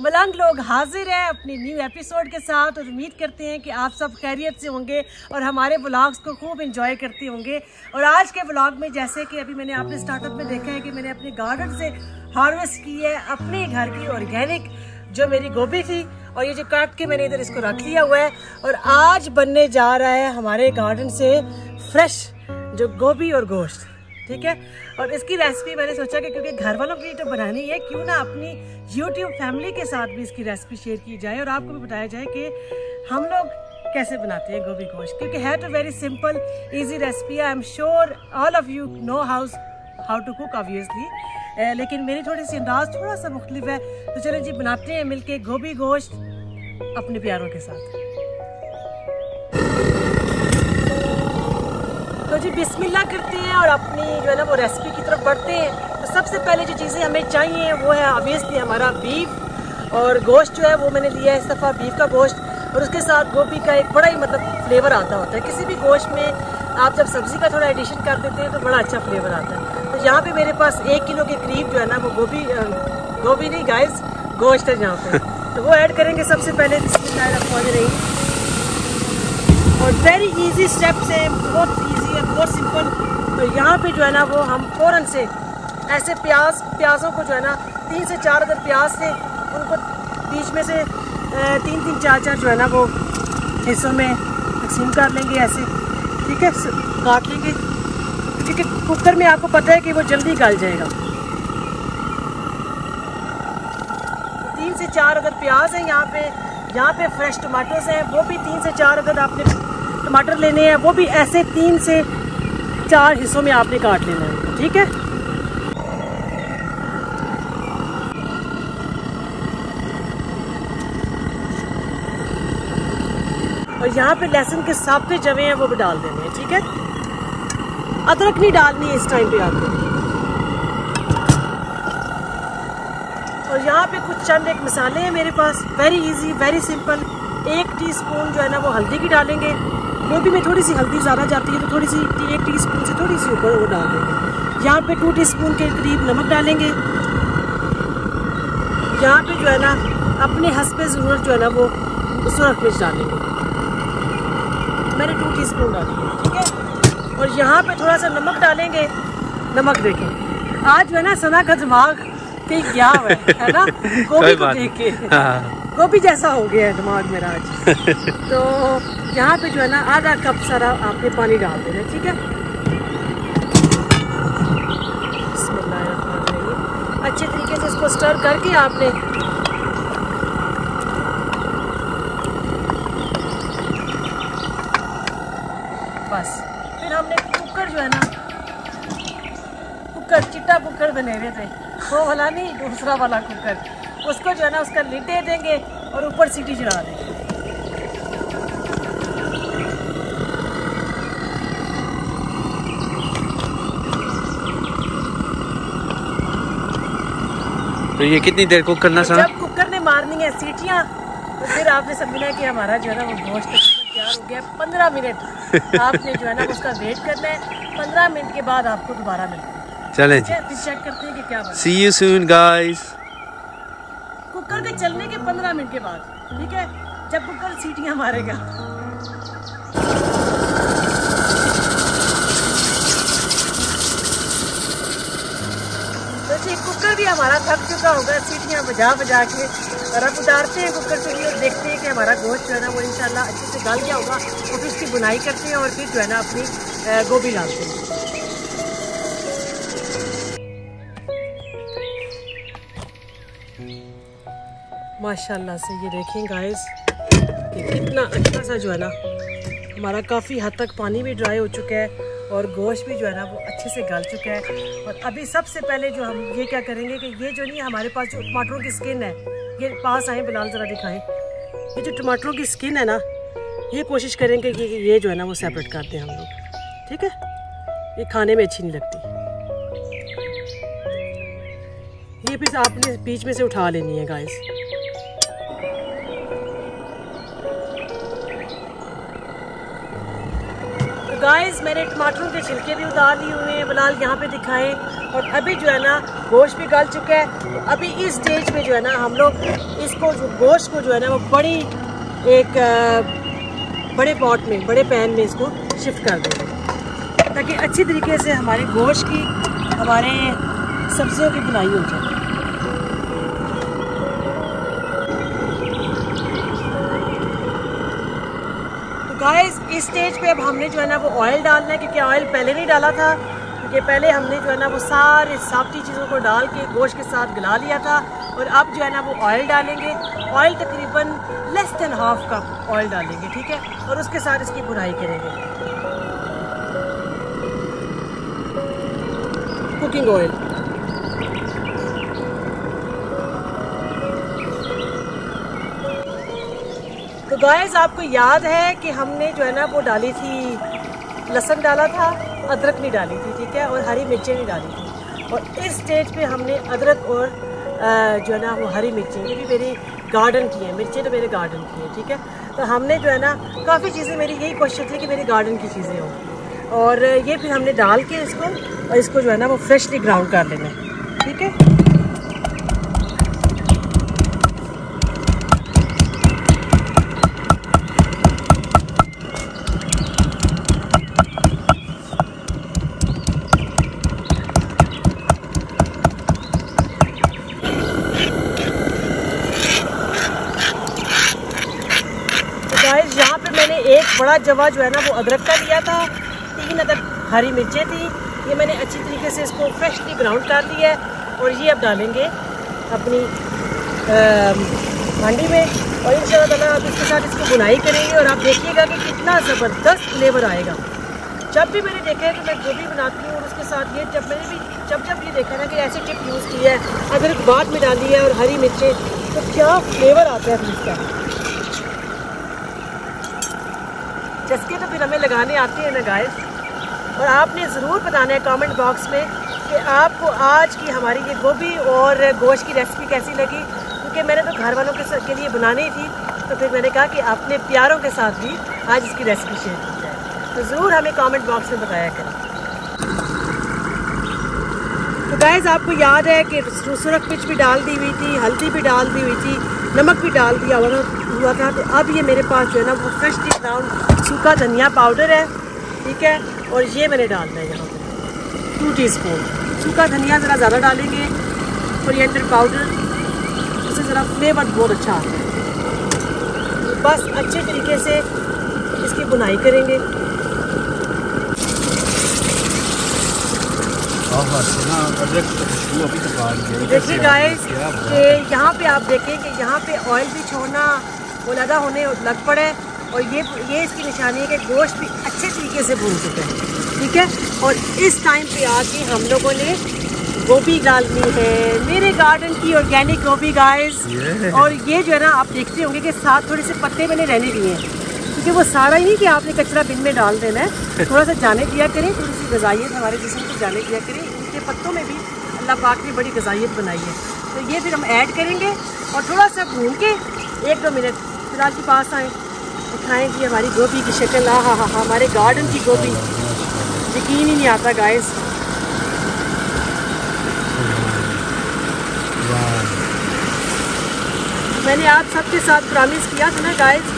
मलंग लोग हाजिर हैं अपनी न्यू एपिसोड के साथ और उम्मीद करते हैं कि आप सब खैरियत से होंगे और हमारे व्लॉग्स को खूब इंजॉय करते होंगे। और आज के व्लॉग में जैसे कि अभी मैंने आपने स्टार्टअप में देखा है कि मैंने अपने गार्डन से हार्वेस्ट की है अपने घर की ऑर्गेनिक जो मेरी गोभी थी और ये जो काट के मैंने इधर इसको रख लिया हुआ है। और आज बनने जा रहा है हमारे गार्डन से फ्रेश जो गोभी और गोश्त। ठीक है? और इसकी रेसिपी मैंने सोचा कि क्योंकि घर वालों के लिए तो बनानी है, क्यों ना अपनी यूट्यूब फैमिली के साथ भी इसकी रेसिपी शेयर की जाए और आपको भी बताया जाए कि हम लोग कैसे बनाते हैं गोभी गोश्त। क्योंकि है तो very simple easy recipe I am sure all of you know house how to cook obviously लेकिन मेरी थोड़ी सी अंदाज थोड़ा सा मुख्तलिफ़ है। तो चलो जी, बनाते हैं मिलके गोभी गोश्त अपने प्यारों के साथ। जी, बिस्मिल्लाह करते हैं और अपनी जो है ना वो रेसिपी की तरफ़ बढ़ते हैं। तो सबसे पहले जो चीज़ें हमें चाहिए, वो है ऑबियसली हमारा बीफ और गोश्त जो है वो मैंने लिया है इस दफ़ा बीफ का गोश्त और उसके साथ गोभी का एक बड़ा ही मतलब फ्लेवर आता होता है। किसी भी गोश्त में आप जब सब्ज़ी का थोड़ा एडिशन कर देते हैं तो बड़ा अच्छा फ्लेवर आता है। तो यहाँ पे मेरे पास एक किलो के करीब जो है ना वो गोभी गोभी नहीं गाइस गोश्त है यहाँ पे। तो वो ऐड करेंगे सबसे पहले रही और वेरी इजी स्टेप्स है, बहुत इजी है। बहुत सिंपल तो यहाँ पे जो है ना वो हम फ़ौरन से ऐसे प्याज, प्याज़ों को जो है ना तीन से चार अगर प्याज थे, उनको बीच में से तीन तीन, चार चार जो है ना वो हिस्सों में तकसीम कर लेंगे ऐसे। ठीक है? काट लेंगे। क्योंकि कुकर में आपको पता है कि वो जल्दी गल जाएगा। तीन से चार अगर प्याज है यहाँ पे यहाँ पे फ्रेश टमाटोज हैं, वो भी तीन से चार अगर आपने टमाटर लेने हैं, वो भी ऐसे तीन से चार हिस्सों में आपने काट लेना है, ठीक है? और यहाँ पे लहसुन के साबते जवे हैं, वो भी डाल देने हैं, ठीक है? अदरक नहीं डालनी है इस टाइम पे आपको। और यहाँ पे कुछ चंद एक मसाले हैं मेरे पास वेरी इजी वेरी सिंपल एक टीस्पून जो है ना, वो हल्दी की डालेंगे। गोभी में थोड़ी सी हल्दी ज़्यादा जाती है तो थोड़ी सी एक टी स्पून से थोड़ी सी ऊपर वो डाल देंगे। यहाँ पे टू टीस्पून के करीब नमक डालेंगे। यहाँ पे जो है ना अपने हंसपे ज़रूरत जो है ना वो सुरख मिर्च डालेंगे। मैंने टू टी स्पून डाली है ठीक है? और यहाँ पे थोड़ा सा नमक डालेंगे। नमक देखें। आज जो है ना सना का दिमाग कहीं गया है ना? गोभी को देख के। हाँ। गोभी जैसा हो गया है दिमाग मेरा आज। तो यहाँ पे जो है ना, आधा कप सारा आपने पानी डाल देना ठीक है? अच्छे तरीके से इसको स्टर करके आपने बस। फिर हमने कुकर जो है ना, कुकर, चिट्टा कुकर बने हुए थे। वो वाला नहीं, दूसरा वाला कुकर। उसको जो है ना, उसका लिटे देंगे और ऊपर सीटी चढ़ा देंगे। तो ये कितनी देर कुक करना सर जब कुकर ने मारनी है सीटियाँ तो फिर आपने समझना है कि हमारा जो है ना वो गोश्त तैयार हो गया पंद्रह मिनट। आपने जो है ना उसका वेट करना है। पंद्रह मिनट के बाद आपको दोबारा मिलता चले जी। चेक करते हैं कि क्या see you soon guys cooker के चलने के पंद्रह मिनट के बाद ठीक है? जब कुकर सीटियाँ मारेगा तो जी कुकर भी हमारा थक चुका होगा सीटियाँ बजा बजा के। और अब उतारते हैं कुकर से भी और देखते हैं कि हमारा गोश्त जो है ना, वो इंशाल्लाह अच्छे से गल गया होगा। और फिर उसकी बुनाई करते हैं और फिर जो है ना अपनी गोभी डालते हैं। माशाल्लाह से ये देखें गाइस कि कितना अच्छा सा जो है ना हमारा काफ़ी हद तक पानी भी ड्राई हो चुका है और गोश्त भी जो है ना वो अच्छे से गल चुका है। और अभी सबसे पहले जो हम ये क्या करेंगे कि ये जो नहीं हमारे पास जो टमाटरों की स्किन है, ये पास आए, बिलाल ज़रा दिखाएँ। ये जो टमाटरों की स्किन है ना, ये कोशिश करेंगे कि ये जो है ना वो सेपरेट करते हैं हम लोग। ठीक है? ये खाने में अच्छी नहीं लगती। ये पीस आपने बीच में से उठा लेनी है गाइस गाइस मैंने टमाटरों के छिलके भी उतार लिए हुए हैं बिलाल यहाँ पे दिखाएँ। और अभी जो है ना, गोश्त भी गल चुका है। तो अभी इस स्टेज पे जो है ना, हम लोग इसको गोश्त को जो है ना, वो बड़ी एक बड़े पॉट में, बड़े पैन में इसको शिफ्ट कर देंगे ताकि अच्छी तरीके से हमारे गोश्त की, हमारे सब्जियों की बुनाई हो जाए। गाइस इस स्टेज पे अब हमने जो है ना वो ऑयल डालना है, क्योंकि ऑयल पहले नहीं डाला था। क्योंकि पहले हमने जो है ना वो सारे साफ्टी चीज़ों को डाल के गोश्त के साथ गला लिया था और अब जो है ना वो ऑयल डालेंगे। ऑयल तकरीबन less than half cup oil डालेंगे, ठीक है? और उसके साथ इसकी बुनाई करेंगे। कुकिंग ऑयल गाइस आपको याद है कि हमने जो है ना वो डाली थी, लहसन डाला था, अदरक नहीं डाली थी, ठीक है? और हरी मिर्चें नहीं डाली थी। और इस स्टेज पे हमने अदरक और जो है ना वो हरी मिर्चें, ये भी मेरी गार्डन की है, मिर्चें तो मेरे गार्डन की है, ठीक है? तो हमने जो है ना, काफ़ी चीज़ें मेरी, यही कोशिश थी कि मेरी गार्डन की चीज़ें हों। और ये फिर हमने डाल के इसको, और इसको जो है ना वो फ्रेशली ग्राउंड कर लेना ठीक है? बड़ा जवा जो है ना, वो अदरक का लिया था, तीन अदरक, हरी मिर्चें थी। ये मैंने अच्छी तरीके से इसको फ्रेशली ग्राउंड कर दिया है और ये अब डालेंगे अपनी हांडी में। और इन शाला आप इसके साथ इसकी बुनाई करेंगे और आप देखिएगा कि कितना ज़बरदस्त फ्लेवर आएगा। जब भी मैंने देखा है कि मैं गोभी बनाती हूँ और उसके साथ ये, जब मैंने भी, जब जब ये देखा ना कि ऐसी टिप यूज़ की है अगर बाद में डाली है और हरी मिर्चें तो क्या फ्लेवर आता है इसका? चस्के तो फिर हमें लगाने आते हैं ना गाय और आपने ज़रूर बताना है कमेंट बॉक्स में कि आपको आज की हमारी ये गोभी और गोश्त की रेसिपी कैसी लगी? क्योंकि मैंने तो घर वालों के के लिए बनानी थी तो फिर मैंने कहा कि अपने प्यारों के साथ भी आज इसकी रेसिपी शेयर की जाए। तो ज़रूर हमें कमेंट बॉक्स में बताया करें। तो गैज़ आपको याद है कि सुरख मिर्च भी डाल दी हुई थी, हल्दी भी डाल दी हुई थी, नमक भी डाल दिया हुआ था। तो अब ये मेरे पास जो है ना वो फ्रेशली ब्राउन सूखा धनिया पाउडर है ठीक है? और ये मैंने डालना है यहाँ पर टू टी स्पून सूखा धनिया ज़रा ज़्यादा डालेंगे कोरिएंडर पाउडर उससे ज़रा फ्लेवर बहुत अच्छा आता है। तो बस अच्छे तरीके से इसकी बुनाई करेंगे। देखिए गाइस कि यहाँ पे आप देखें कि यहाँ पे ऑयल भी छोड़ना मुलदा होने लग पड़े और ये ये इसकी निशानी है कि गोश्त भी अच्छे तरीके से भून चुके हैं ठीक है? और इस टाइम पे आके हम लोगों ने गोभी डालनी है। मेरे गार्डन की ऑर्गेनिक गोभी गाइस और ये जो है ना आप देखते होंगे कि साथ थोड़े से पत्ते मैंने रहने दिए हैं। क्योंकि वो सारा ही नहीं कि आपने कचरा बिन में डाल देना है। थोड़ा सा जाने दिया करें थोड़ी सी गजाइत हमारे जिसम को जाने दिया करें। इनके पत्तों में भी अल्लाह पाक ने बड़ी गजाइत बनाई है। तो ये फिर हम ऐड करेंगे और थोड़ा सा भून के एक दो मिनट आज के पास आएँ, दिखाएँ जी हमारी गोभी की शक्ल हाँ हाँ हाँ हमारे गार्डन की गोभी। यकीन ही नहीं आता गाइस मैंने आप सबके साथ प्रॉमिस किया था ना गाइस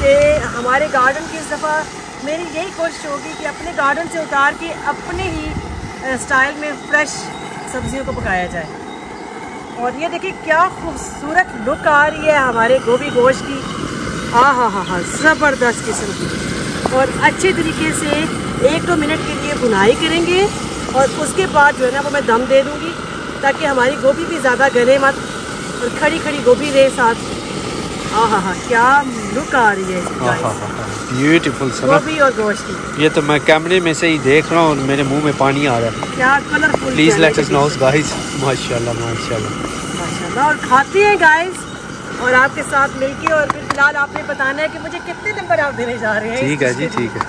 कि हमारे गार्डन की इस दफ़ा मेरी यही कोशिश होगी कि अपने गार्डन से उतार के अपने ही स्टाइल में फ्रेश सब्जियों को पकाया जाए। और ये देखिए, क्या खूबसूरत लुक आ रही है हमारे गोभी गोश्त की। हाँ हाँ हाँ हाँ ज़बरदस्त किस्म की। और अच्छे तरीके से एक दो मिनट के लिए बुनाई करेंगे और उसके बाद जो है ना, वो मैं दम दे दूँगी ताकि हमारी गोभी भी ज़्यादा गले मत और खड़ी खड़ी गोभी रहे साथ। हाँ हाँ क्या लुक आ रही है ब्यूटीफुल गोभी और गोश्त ये तो मैं कैमरे में से ही देख रहा हूँ और मेरे मुँह में पानी आ रहा है। क्या colourful please let us know guys माशाल्लाह माशाल्लाह। माशाल्लाह और खाते हैं गाइस और आपके साथ मिलके और फिर फ़िलहाल आपने बताना है कि मुझे कितने नंबर आप देने जा रहे हैं ठीक है जी ठीक है।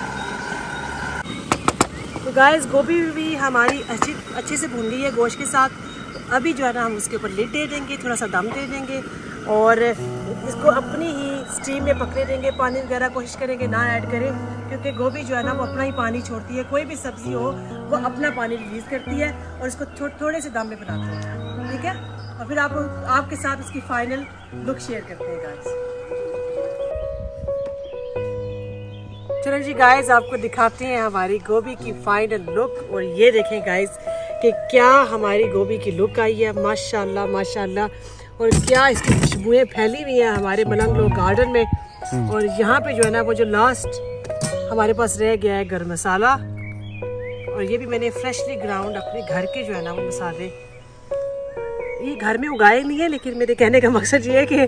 तो गाइस गोभी भी हमारी अच्छी अच्छे से भून गई है गोश्त के साथ। तो अभी जो है ना हम उसके ऊपर लिट दे देंगे थोड़ा सा दम दे देंगे। और इसको अपनी ही स्टीम में पकड़े देंगे पानी वगैरह कोशिश करेंगे ना ऐड करें क्योंकि गोभी जो है ना वो अपना ही पानी छोड़ती है। कोई भी सब्ज़ी हो वो अपना पानी रिलीज़ करती है और इसको थो, थोड़े से दाम में बनाते हैं। ठीक है? और फिर आप आपके साथ उसकी फाइनल लुक शेयर करते हैं गाइस चलो जी गाइस आपको दिखाते हैं हमारी गोभी की फाइनल लुक और ये देखें गाइस कि क्या हमारी गोभी की लुक आई है। माशाल्लाह माशाल्लाह। और क्या इसकी खुशबुएँ फैली हुई हैं हमारे मलंग लोग गार्डन में। और यहाँ पे जो है ना वो जो लास्ट हमारे पास रह गया है गर्म मसाला। और ये भी मैंने फ्रेशली ग्राउंड अपने घर के जो है ना वो मसाले। ये घर में उगाए नहीं है लेकिन मेरे कहने का मकसद ये है कि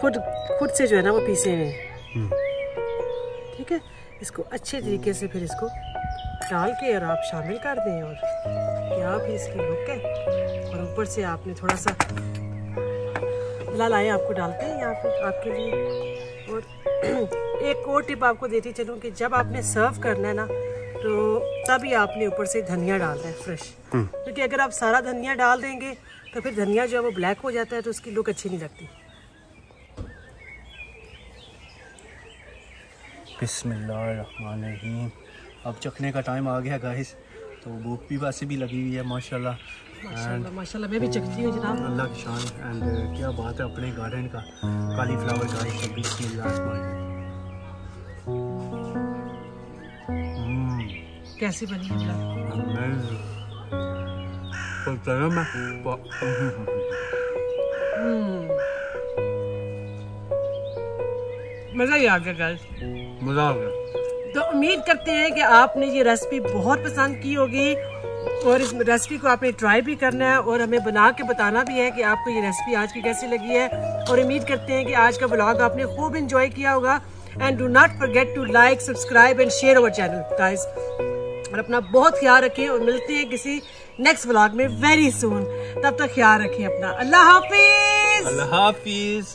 खुद खुद से जो है ना वो पीसे हुए ठीक है? इसको अच्छे तरीके से फिर इसको डाल के और आप शामिल कर दें और क्या भी इसकी लुक है। और ऊपर से आपने थोड़ा सा लाल आए आपको डालते हैं यहाँ पे आपके लिए। और एक और टिप आपको देती चलूँ कि जब आपने सर्व करना है ना तो तभी आपने ऊपर से धनिया डालना है फ्रेश क्योंकि अगर आप सारा धनिया डाल देंगे तो फिर धनिया जो है वो ब्लैक हो जाता है तो उसकी लुक अच्छी नहीं लगती। बिस्मिल्लाहिर्रहमानिर्रहीम। अब चखने का टाइम आ गया गाइस तो भूख भी वैसे भी लगी हुई है माशाल्लाह। माशाल्लाह माशाल्लाह मैं भी चखती हूँ जनाब। अल्लाह की शान एंड क्या बात है अपने गार्डन का कालीफ्लावर गाइस तो बिस्मिल्लाह कैसी बनी है मज़ा ही आ गया गाइस मज़ा आ गया। तो उम्मीद करते हैं कि आपने ये रेसिपी बहुत पसंद की होगी और इस रेसिपी को आपने ट्राई भी करना है और हमें बना के बताना भी है कि आपको ये रेसिपी आज की कैसी लगी है। और उम्मीद करते हैं कि आज का ब्लॉग आपने खूब इंजॉय किया होगा। And do not forget to like subscribe and share our channel guys और अपना बहुत ख्याल रखें और मिलते हैं किसी नेक्स्ट ब्लॉग में वेरी सुन तब तक ख्याल रखें अपना। अल्लाह हाफिज। अल्लाह हाफिज।